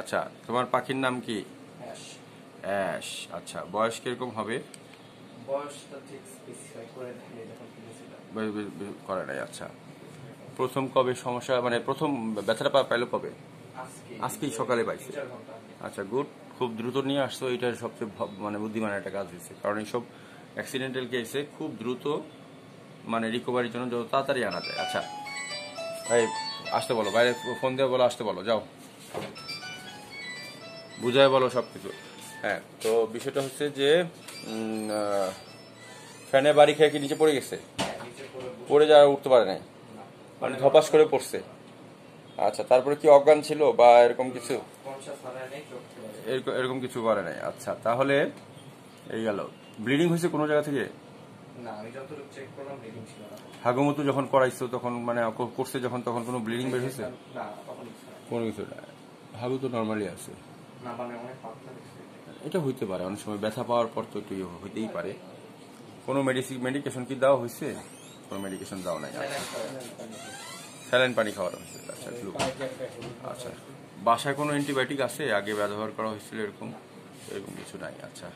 আচ্ছা তোমার পাখির নাম কি? অ্যাশ। আচ্ছা বয়স কীরকম হবে? করে নাই আচ্ছা। প্রথম কবে সমস্যা মানে প্রথম ব্যথাটা পাইলো কবে? আজকেই সকালে পাইছে। আচ্ছা গুড খুব দ্রুত নিয়ে আসছো এটা সবচেয়ে মানে বুদ্ধিমান একটা কাজ হয়েছে। কারণ এইসব অ্যাক্সিডেন্টাল কেসে খুব দ্রুত মানে রিকভারির জন্য যত তাড়াতাড়ি আনা যায়। আচ্ছা এই আসতে বলো বাইরে ফোন দিয়ে বলো আসতে বলো যাও। বুঝায় বলো সব কিছু হ্যাঁ তো বিষয়টা হচ্ছে যে ফ্যানে বাড়ি খেয়ে কি নিচে পড়ে গেছে? পড়ে যাওয়া উঠতে পারে নাই। মানে ধপাস করে পড়ছে। আচ্ছা তারপরে কি অজ্ঞান ছিল বা এরকম কিছু। এরকম এরকম কিছু করে নাই। আচ্ছা তাহলে এই গেল। ব্লিডিং হয়েছে কোনো জায়গা থেকে? না, আমি যতটুকু check করলাম, bleeding ছিল না। হাগমতু যখন করাইছো তখন মানে করছে যখন তখন কোনো ব্লিডিং বের হয়েছে। কোনো কিছু না হাগু তো নর্মালি আছে। এটা। হইতে পারে, অনেক সময় ব্যথা পাওয়ার পর তো একটু ইয়ে হইতেই পারে। কোনো মেডিসিন মেডিকেশন কি দেওয়া হয়েছে কোনো মেডিকেশন দেওয়া নাই আচ্ছা। স্যালাইন পানি খাওয়ানো হয়েছে আচ্ছা। আচ্ছা বাসায় কোনো অ্যান্টিবায়োটিক আছে? আগে ব্যবহার করা হয়েছিল এরকম এরকম কিছু নাই আচ্ছা।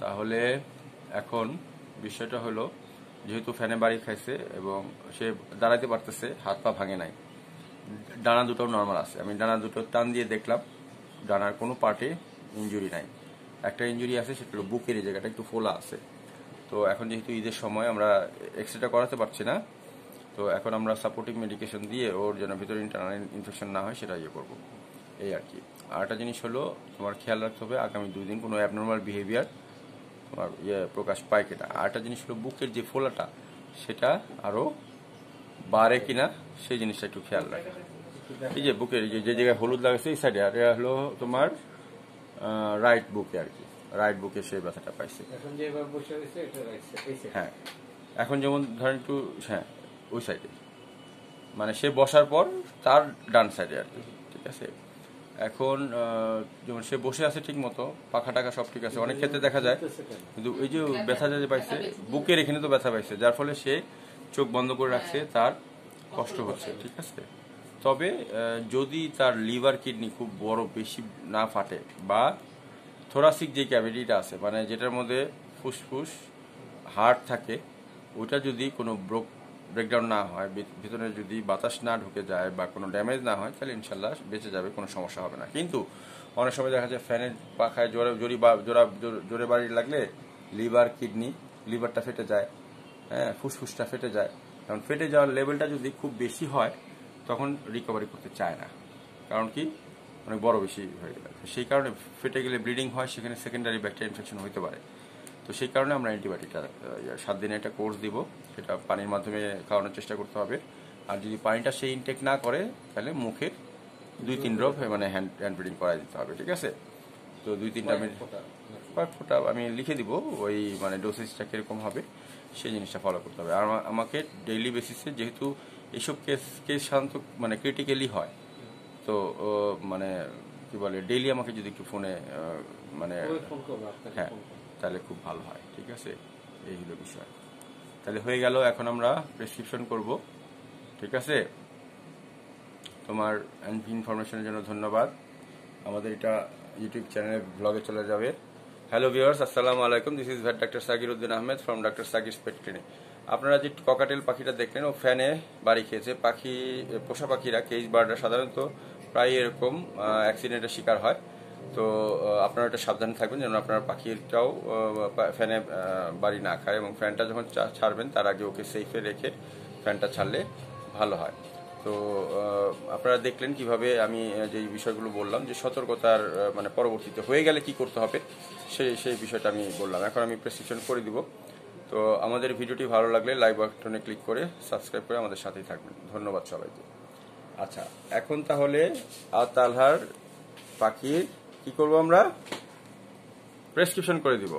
তাহলে এখন বিষয়টা হলো, যেহেতু ফ্যানে বাড়ি খাইছে এবং সে দাঁড়াইতে পারতেছে, হাত পা ভাঙে নাই। ডানা দুটো নর্মাল আছে, আমি ডানা দুটো টান দিয়ে দেখলাম। ডানার কোনো পার্টে ইনজুরি নাই। একটা ইনজুরি আছে, সেটা হলো বুকের এই জায়গাটা একটু ফোলা আছে। তো এখন যেহেতু ঈদের সময়, আমরা এক্সরেটা করাতে পারছি না। তো এখন আমরা সাপোর্টিভ মেডিকেশন দিয়ে ওর যেন ভিতরে ইন্টারনাল ইনফেকশন না হয়, সেটা ইয়ে করব। এই আর কি। আর একটা জিনিস হলো, তোমার খেয়াল রাখতে হবে, আগামী দুই দিন কোনো অ্যাবনর্মাল বিহেভিয়ার তোমার ইয়ে প্রকাশ পায় কিনা। আর একটা জিনিস হলো, বুকের যে ফোলাটা, সেটা আরও বাড়ে কিনা, সেই জিনিসটা একটু খেয়াল রাখে এই যে বুকের যে যে জায়গায় হলুদ লাগাচ্ছে এই সাইডে আর এটা হলো তোমার রাইট বুকে আর কি। রাইট বুকে সেই ব্যথাটা পাইছে। এখন যেভাবে বসে রয়েছে এটা রাইট সাইড হ্যাঁ। এখন যেমন ধরেন একটু হ্যাঁ ওই সাইডে মানে সে বসার পর তার ডান সাইডে আর কি ঠিক আছে? এখন যেমন সে বসে আছে ঠিক মতো পাখা টাকা সব ঠিক আছে অনেক ক্ষেত্রে দেখা যায়। কিন্তু এই যে ব্যথা যে পাইছে বুকের এখানে তো ব্যথা পাইছে যার ফলে সে চোখ বন্ধ করে রাখছে তার কষ্ট হচ্ছে ঠিক আছে? তবে যদি তার লিভার কিডনি খুব বড়, বেশি না ফাটে, বা থোরাসিক যে ক্যাভিটিটা আছে মানে যেটার মধ্যে ফুসফুস হার্ট থাকে, ওটা যদি কোনো ব্রোক ব্রেকডাউন না হয় ভিতরে যদি বাতাস না ঢুকে যায়, বা কোনো ড্যামেজ না হয়, তাহলে ইনশাল্লাহ বেঁচে যাবে, কোনো সমস্যা হবে না। কিন্তু অনেক সময় দেখা যায় ফ্যানের পাখায় জোরে, জোরি বা জোর- জোরে বাড়ি লাগলে লিভার কিডনি, লিভারটা ফেটে যায় হ্যাঁ ফুসফুসটা ফেটে যায়। কারণ ফেটে যাওয়ার লেভেলটা যদি খুব বেশি হয় তখন রিকভারি করতে চায় না। কারণ কি? অনেক বড় বেশি হয়ে গেলে। সেই কারণে ফেটে গেলে ব্লিডিং হয় সেখানে সেকেন্ডারি ব্যাকটেরিয়া ইনফেকশন হতে পারে। তো সেই কারণে আমরা অ্যান্টিবায়োটিকটা সাত দিনে একটা কোর্স দিব। সেটা পানির মাধ্যমে খাওয়ানোর চেষ্টা করতে হবে। আর যদি পানিটা সেই ইনটেক না করে তাহলে মুখে দুই তিন ড্রপ মানে হ্যান্ড হ্যান্ড ব্রিডিং করাই দিতে হবে ঠিক আছে? তো দুই তিনটা মিনিট কয়েক ফোটা আমি লিখে দিব ওই মানে ডোসেজটা কীরকম হবে সেই জিনিসটা ফলো করতে হবে। আর আমাকে ডেইলি বেসিসে যেহেতু এইসব কেস কেস সাধারণত মানে ক্রিটিক্যালি হয়। তো মানে কি বলে ডেইলি আমাকে যদি একটু ফোনে মানে হ্যাঁ তাহলে খুব ভালো হয় ঠিক আছে? এই হলো বিষয়। তাহলে হয়ে গেল এখন আমরা প্রেসক্রিপশন করব ঠিক আছে? তোমার ইনফরমেশনের জন্য ধন্যবাদ। আমাদের এটা ইউটিউব চ্যানেলে ব্লগে চলে যাবে। হ্যালো ভিউয়ার্স আসসালামু আলাইকুম। This is vet doctor Shakir Uddin Ahmed from doctor Shakir pet clinic আপনারা যে ককাটেল পাখিটা দেখলেন, ও ফ্যানে বাড়ি খেয়েছে। পাখি পোষা পাখিরা কেজ বার্ডরা সাধারণত প্রায় এরকম অ্যাক্সিডেন্টের শিকার হয়। তো আপনারা এটা সাবধানে থাকবেন যেন আপনার পাখিটাও ফ্যানে বাড়ি না খায় এবং ফ্যানটা যখন ছাড়বেন, তার আগে ওকে সেফে রেখে ফ্যানটা ছাড়লে ভালো হয়। তো আপনারা দেখলেন কীভাবে আমি যে বিষয়গুলো বললাম, যে সতর্কতার মানে পরবর্তীতে হয়ে গেলে কি করতে হবে সেই সেই বিষয়টা আমি বললাম। এখন আমি প্রেসক্রিপশন করে দিব। তো আমাদের ভিডিওটি ভালো লাগলে লাইক বাটনে ক্লিক করে সাবস্ক্রাইব করে আমাদের সাথেই থাকবেন। ধন্যবাদ সবাইকে। আচ্ছা এখন তাহলে আতালহার পাখির কি করব আমরা? প্রেসক্রিপশন করে দিব।